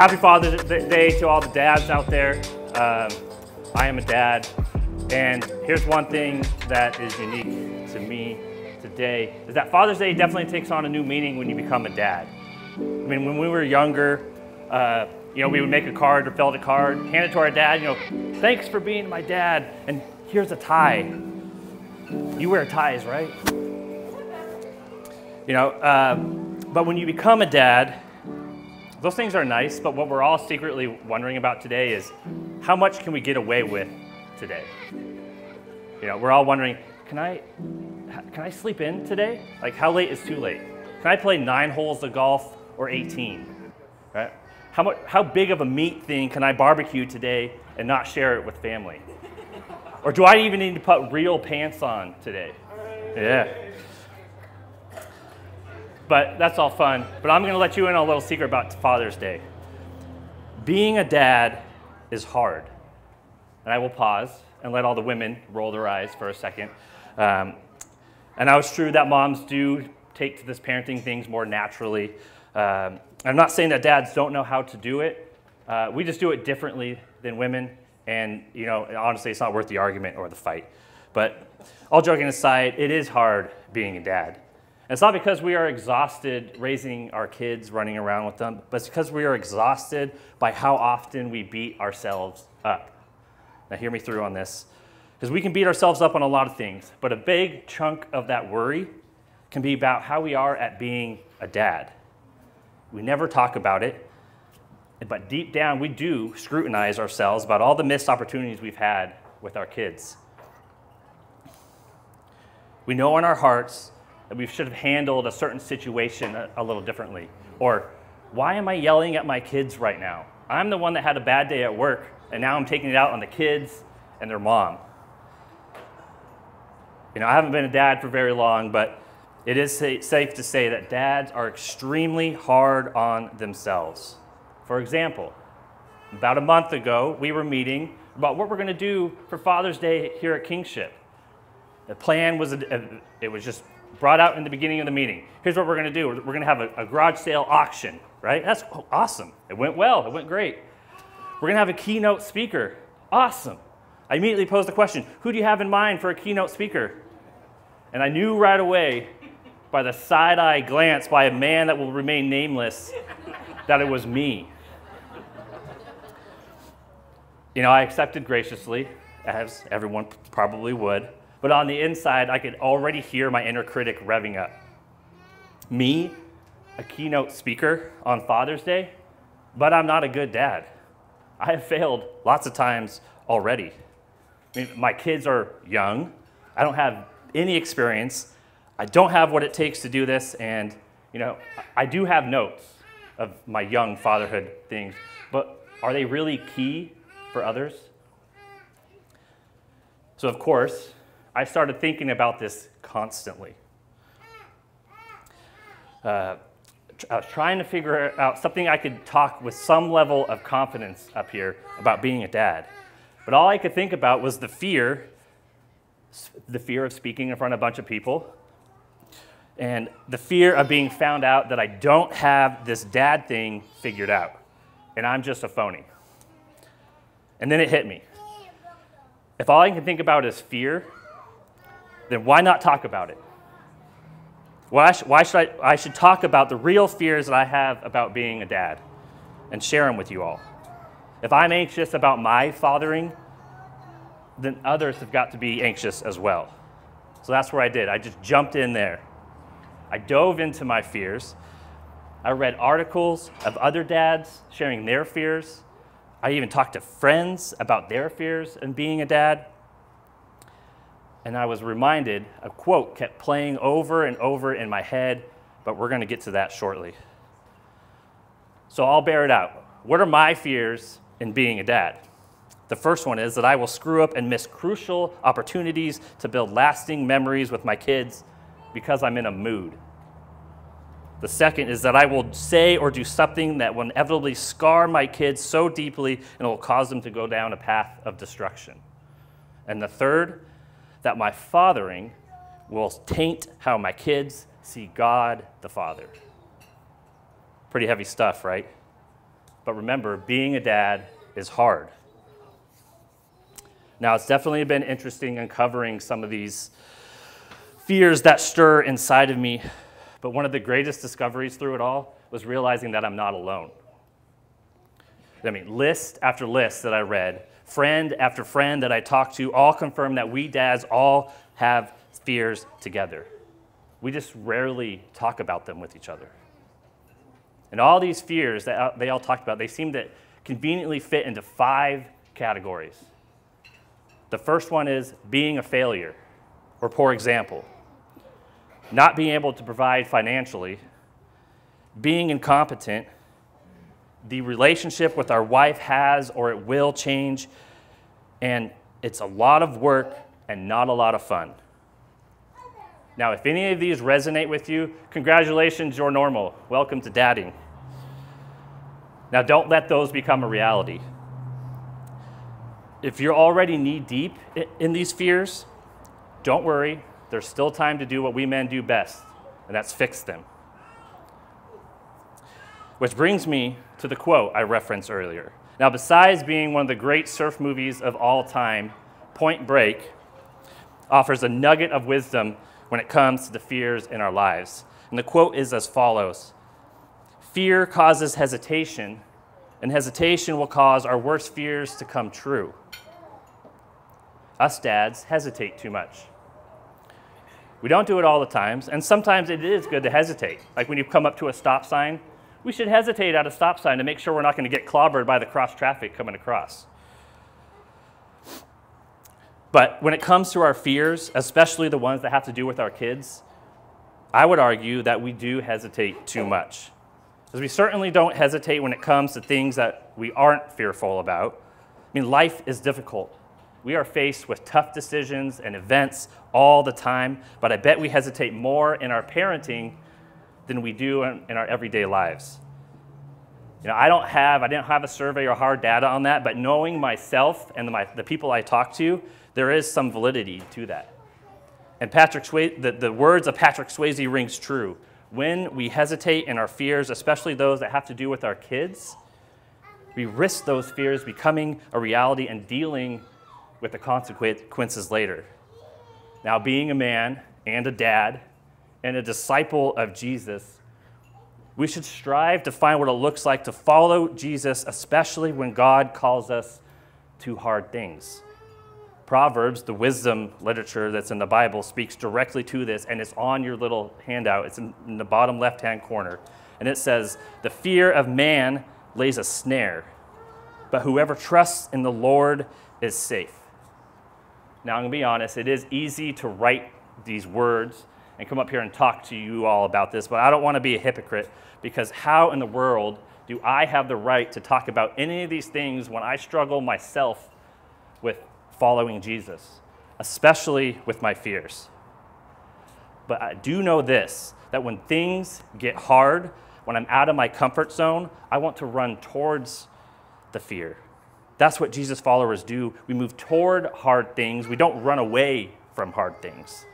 Happy Father's Day to all the dads out there. Um, I am a dad, and here's one thing that is unique to me today is that Father's Day definitely takes on a new meaning when you become a dad. I mean, when we were younger, uh, you know, we would make a card or out a card, hand it to our dad, you know, thanks for being my dad, and here's a tie. You wear ties, right? You know, uh, but when you become a dad, those things are nice, but what we're all secretly wondering about today is how much can we get away with today? You know, we're all wondering, can I, can I sleep in today? Like, how late is too late? Can I play nine holes of golf or 18? Right? How, much, how big of a meat thing can I barbecue today and not share it with family? Or do I even need to put real pants on today? Yeah. But that's all fun. But I'm going to let you in on a little secret about Father's Day. Being a dad is hard. And I will pause and let all the women roll their eyes for a second. Um, and I was true that moms do take to this parenting things more naturally. Um, I'm not saying that dads don't know how to do it. Uh, we just do it differently than women. And, you know, honestly, it's not worth the argument or the fight. But all joking aside, it is hard being a dad. It's not because we are exhausted raising our kids, running around with them, but it's because we are exhausted by how often we beat ourselves up. Now, hear me through on this. Because we can beat ourselves up on a lot of things, but a big chunk of that worry can be about how we are at being a dad. We never talk about it, but deep down, we do scrutinize ourselves about all the missed opportunities we've had with our kids. We know in our hearts we should have handled a certain situation a, a, little differently. Or, why am I yelling at my kids right now? I'm the one that had a bad day at work, and now I'm taking it out on the kids and their mom. You know, I haven't been a dad for very long, but it is safe to say that dads are extremely hard on themselves. For example, about a month ago, we were meeting about what we're going to do for Father's Day here at Kingship. The plan was, it was just brought out in the beginning of the meeting. Here's what we're going to do. We're going to have a, a garage sale auction, right? That's awesome. It went well. It went great. We're going to have a keynote speaker. Awesome. I immediately posed the question, who do you have in mind for a keynote speaker? And I knew right away by the side-eye glance by a man that will remain nameless that it was me. You know, I accepted graciously, as everyone probably would, but on the inside, I could already hear my inner critic revving up. Me, a keynote speaker on Father's Day, but I'm not a good dad. I have failed lots of times already. I mean, my kids are young. I don't have any experience. I don't have what it takes to do this, and you know, I do have notes of my young fatherhood things, but are they really key for others? So, of course, I started thinking about this constantly. Uh, I was trying to figure out something I could talk with some level of confidence up here about being a dad. But all I could think about was the fear, the fear of speaking in front of a bunch of people, and the fear of being found out that I don't have this dad thing figured out, and I'm just a phony. And then it hit me. If all I can think about is fear, then why not talk about it? Why, sh- why should I, I should talk about the real fears that I have about being a dad and share them with you all. If I'm anxious about my fathering, then others have got to be anxious as well. So that's where I did. I just jumped in there. I dove into my fears. I read articles of other dads sharing their fears. I even talked to friends about their fears and being a dad. And I was reminded, a quote kept playing over and over in my head, but we're going to get to that shortly. So I'll bear it out. What are my fears in being a dad? The first one is that I will screw up and miss crucial opportunities to build lasting memories with my kids because I'm in a mood. The second is that I will say or do something that will inevitably scar my kids so deeply and it will cause them to go down a path of destruction. And the third that my fathering will taint how my kids see God the Father. Pretty heavy stuff, right? But remember, being a dad is hard. Now, it's definitely been interesting uncovering some of these fears that stir inside of me. But one of the greatest discoveries through it all was realizing that I'm not alone. I mean, list after list that I read, friend after friend that I talked to, all confirm that we dads all have fears together. We just rarely talk about them with each other. And all these fears that uh, they all talked about, they seem to conveniently fit into five categories. The first one is being a failure or poor example, not being able to provide financially, being incompetent, the relationship with our wife has or it will change, and it's a lot of work and not a lot of fun. Now, if any of these resonate with you, congratulations, you're normal. Welcome to dadding. Now, don't let those become a reality. If you're already knee deep in these fears, don't worry. There's still time to do what we men do best, and that's fix them. Which brings me to the quote I referenced earlier. Now, besides being one of the great surf movies of all time, Point Break offers a nugget of wisdom when it comes to the fears in our lives. And the quote is as follows Fear causes hesitation, and hesitation will cause our worst fears to come true. Us dads hesitate too much. We don't do it all the times, and sometimes it is good to hesitate. Like when you come up to a stop sign we should hesitate at a stop sign to make sure we're not going to get clobbered by the cross traffic coming across. But when it comes to our fears, especially the ones that have to do with our kids, I would argue that we do hesitate too much. Because we certainly don't hesitate when it comes to things that we aren't fearful about. I mean, life is difficult. We are faced with tough decisions and events all the time, but I bet we hesitate more in our parenting than we do in, in our everyday lives. You know, I don't have, I didn't have a survey or hard data on that, but knowing myself and the, my, the people I talk to, there is some validity to that. And Patrick Swayze, the, the words of Patrick Swayze rings true. When we hesitate in our fears, especially those that have to do with our kids, we risk those fears becoming a reality and dealing with the consequences later. Now, being a man and a dad, and a disciple of Jesus, we should strive to find what it looks like to follow Jesus, especially when God calls us to hard things. Proverbs, the wisdom literature that's in the Bible, speaks directly to this, and it's on your little handout. It's in, in the bottom left hand corner. And it says, The fear of man lays a snare, but whoever trusts in the Lord is safe. Now, I'm going to be honest, it is easy to write these words and come up here and talk to you all about this, but I don't want to be a hypocrite because how in the world do I have the right to talk about any of these things when I struggle myself with following Jesus, especially with my fears? But I do know this that when things get hard, when I'm out of my comfort zone, I want to run towards the fear. That's what Jesus followers do. We move toward hard things, we don't run away from hard things.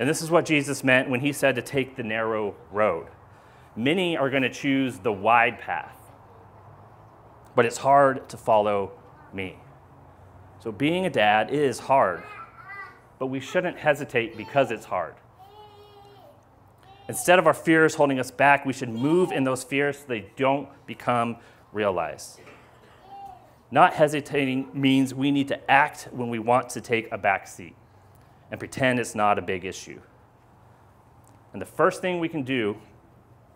And this is what Jesus meant when he said to take the narrow road. Many are going to choose the wide path, but it's hard to follow me. So being a dad is hard, but we shouldn't hesitate because it's hard. Instead of our fears holding us back, we should move in those fears so they don't become realized. Not hesitating means we need to act when we want to take a back seat and pretend it's not a big issue. And the first thing we can do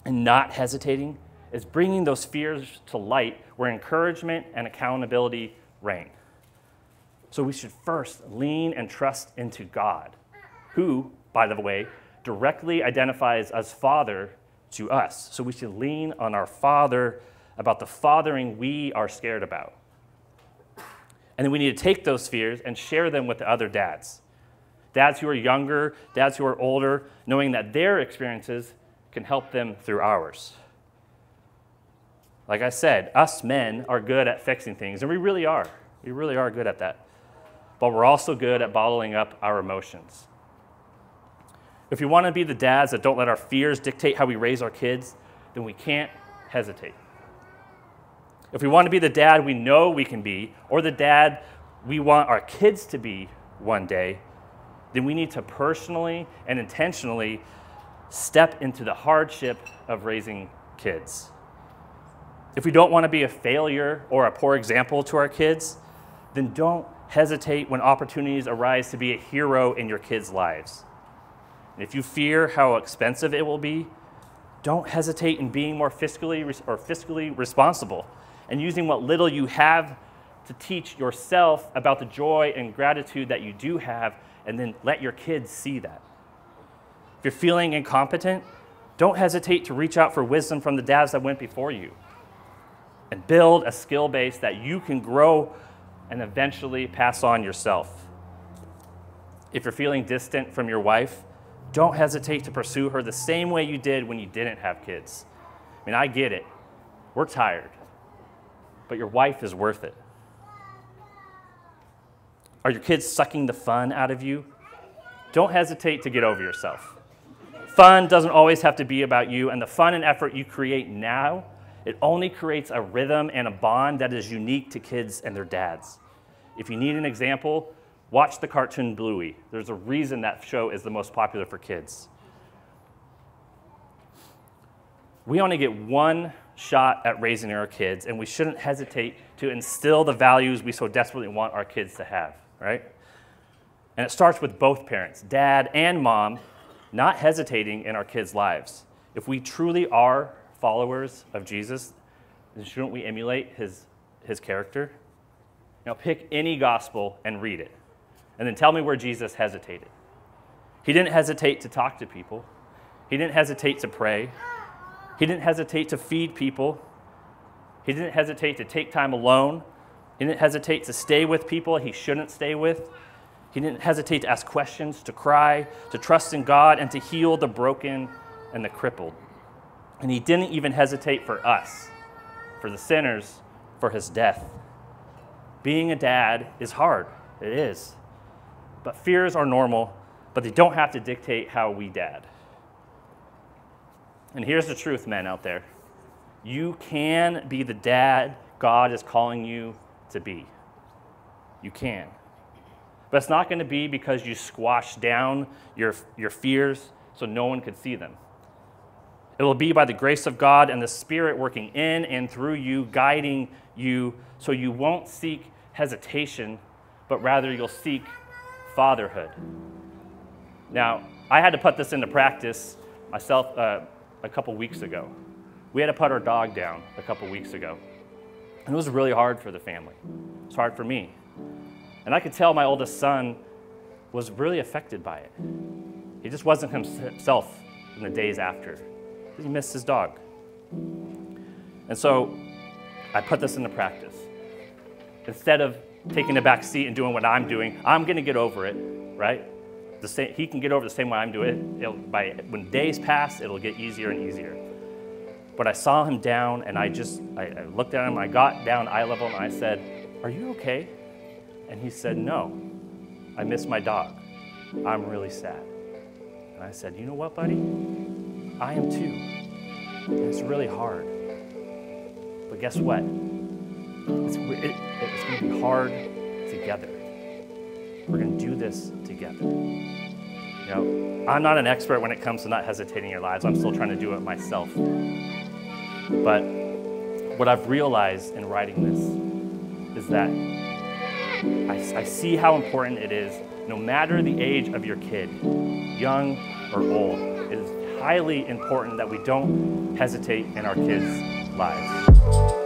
and not hesitating is bringing those fears to light where encouragement and accountability reign. So we should first lean and trust into God, who, by the way, directly identifies as Father to us. So we should lean on our Father about the fathering we are scared about. And then we need to take those fears and share them with the other dads dads who are younger, dads who are older, knowing that their experiences can help them through ours. Like I said, us men are good at fixing things, and we really are. We really are good at that. But we're also good at bottling up our emotions. If we want to be the dads that don't let our fears dictate how we raise our kids, then we can't hesitate. If we want to be the dad we know we can be, or the dad we want our kids to be one day, then we need to personally and intentionally step into the hardship of raising kids. If we don't want to be a failure or a poor example to our kids, then don't hesitate when opportunities arise to be a hero in your kids' lives. And if you fear how expensive it will be, don't hesitate in being more fiscally or fiscally responsible and using what little you have to teach yourself about the joy and gratitude that you do have and then let your kids see that. If you're feeling incompetent, don't hesitate to reach out for wisdom from the dads that went before you and build a skill base that you can grow and eventually pass on yourself. If you're feeling distant from your wife, don't hesitate to pursue her the same way you did when you didn't have kids. I mean, I get it. We're tired. But your wife is worth it. Are your kids sucking the fun out of you? Don't hesitate to get over yourself. Fun doesn't always have to be about you, and the fun and effort you create now, it only creates a rhythm and a bond that is unique to kids and their dads. If you need an example, watch the cartoon Bluey. There's a reason that show is the most popular for kids. We only get one shot at raising our kids, and we shouldn't hesitate to instill the values we so desperately want our kids to have right? And it starts with both parents, dad and mom, not hesitating in our kids' lives. If we truly are followers of Jesus, then shouldn't we emulate his, his character? Now, pick any gospel and read it, and then tell me where Jesus hesitated. He didn't hesitate to talk to people, he didn't hesitate to pray, he didn't hesitate to feed people, he didn't hesitate to take time alone he didn't hesitate to stay with people he shouldn't stay with. He didn't hesitate to ask questions, to cry, to trust in God, and to heal the broken and the crippled. And he didn't even hesitate for us, for the sinners, for his death. Being a dad is hard. It is. But fears are normal, but they don't have to dictate how we dad. And here's the truth, men out there you can be the dad God is calling you to be. You can. But it's not going to be because you squash down your, your fears so no one could see them. It will be by the grace of God and the Spirit working in and through you, guiding you so you won't seek hesitation, but rather you'll seek fatherhood. Now, I had to put this into practice myself uh, a couple weeks ago. We had to put our dog down a couple weeks ago. And it was really hard for the family. It was hard for me. And I could tell my oldest son was really affected by it. He just wasn't himself in the days after. He missed his dog. And so I put this into practice. Instead of taking a back seat and doing what I'm doing, I'm going to get over it, right? The same, he can get over the same way I'm doing it. It'll, by, when days pass, it'll get easier and easier. But I saw him down and I just, I, I looked at him, I got down eye level and I said, Are you okay? And he said, No, I miss my dog. I'm really sad. And I said, You know what, buddy? I am too. And it's really hard. But guess what? It's, it, it's going to be hard together. We're going to do this together. You know, I'm not an expert when it comes to not hesitating in your lives. I'm still trying to do it myself. But what I've realized in writing this is that I, I, see how important it is, no matter the age of your kid, young or old, it is highly important that we don't hesitate in our kids' lives.